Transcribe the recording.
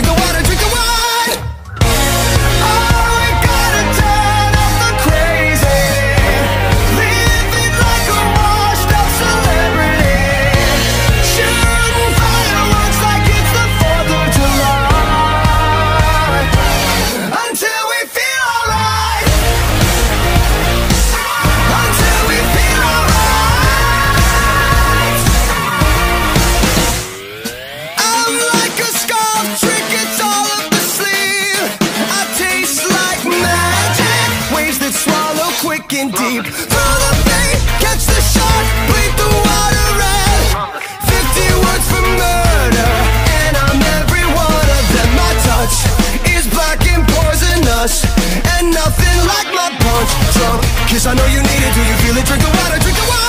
trigger us. And nothing like my punch. Drunk Kiss, I know you need it, do you feel it? Drink the water, drink the water.